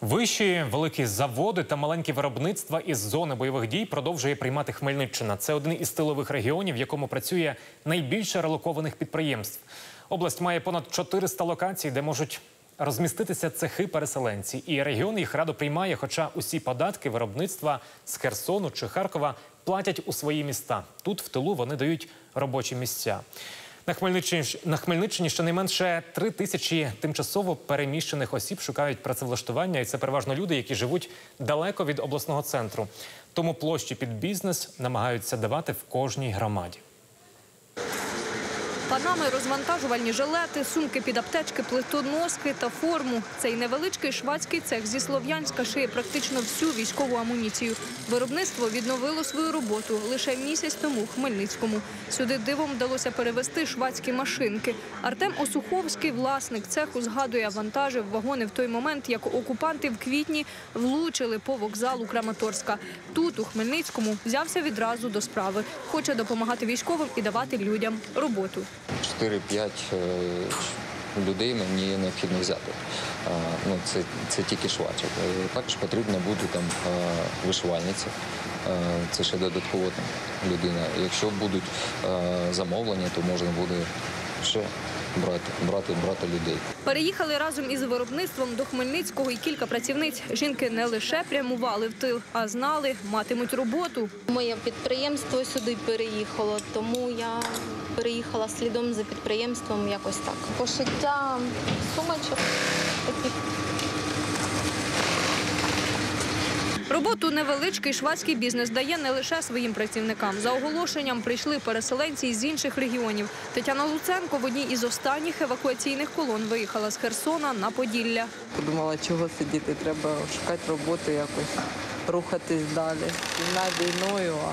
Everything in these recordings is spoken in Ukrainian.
Вищі великі заводи та маленькі виробництва із зони бойових дій продовжує приймати Хмельниччина. Це один із тилових регіонів, в якому працює найбільше релокованих підприємств. Область має понад 400 локацій, де можуть розміститися цехи переселенці. І регіон їх радо приймає, хоча усі податки виробництва з Херсону чи Харкова платять у свої міста. Тут в тилу вони дають робочі місця. На Хмельниччині, на Хмельниччині щонайменше три тисячі тимчасово переміщених осіб шукають працевлаштування, і це переважно люди, які живуть далеко від обласного центру. Тому площі під бізнес намагаються давати в кожній громаді. Панами, розвантажувальні жилети, сумки під аптечки, плитоноски та форму. Цей невеличкий швадський цех зі Слов'янська шиє практично всю військову амуніцію. Виробництво відновило свою роботу лише місяць тому Хмельницькому. Сюди дивом вдалося перевезти швадські машинки. Артем Осуховський, власник цеху, згадує, вантажив вагони в той момент, як окупанти в квітні влучили по вокзалу Краматорська. Тут, у Хмельницькому, взявся відразу до справи. Хоче допомагати військовим і давати людям роботу. 4-5 е, людей мені необхідно взяти. Ну, це, це тільки швачок. Е, Також потрібно буде там е, вишивальниця. Це ще додаткова людина. Якщо будуть замовлення, то можна буде ще брати, брати, брати людей. Переїхали разом із виробництвом до Хмельницького і кілька працівниць. Жінки не лише прямували в тил, а знали, матимуть роботу. Моє підприємство сюди переїхало, тому я переїхала слідом за підприємством якось так. Пошиття сумочок таких. Роботу невеличкий швадський бізнес дає не лише своїм працівникам. За оголошенням прийшли переселенці з інших регіонів. Тетяна Луценко в одній із останніх евакуаційних колон виїхала з Херсона на Поділля. Подумала, чого сидіти, треба шукати роботу якось, рухатись далі. Війна війною, а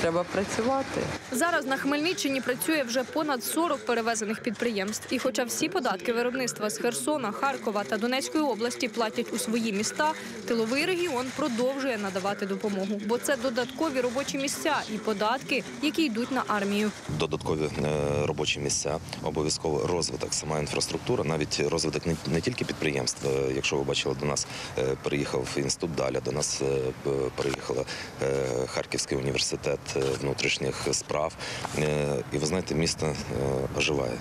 треба працювати. Зараз на Хмельниччині працює вже понад 40 перевезених підприємств. І хоча всі податки виробництва з Херсона, Харкова та Донецької області платять у свої міста, тиловий регіон продовжує надавати допомогу, бо це додаткові робочі місця і податки, які йдуть на армію. додаткові е, робочі місця, обов'язково розвиток, сама інфраструктура, навіть розвиток не, не тільки підприємств. Е, Якщо ви бачили, до нас е, переїхав інститут Даля, до нас е, Харківський університет внутрішніх справ. Е, І ви знаєте, місто е, оживає.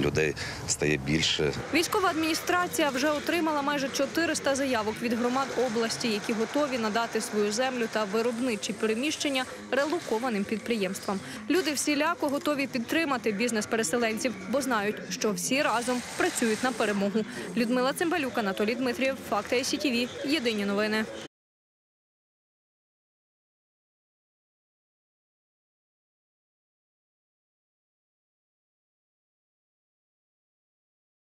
Людей стає більше, Військова адміністрація вже отримала майже 400 заявок від громад області, які готові надати свою землю та виробничі переміщення релокованим підприємствам. Люди всіляко готові підтримати бізнес переселенців, бо знають, що всі разом працюють на перемогу. Людмила Цимбалюк, Анатолій Дмитрієв, Факти ICTV. Єдині новини.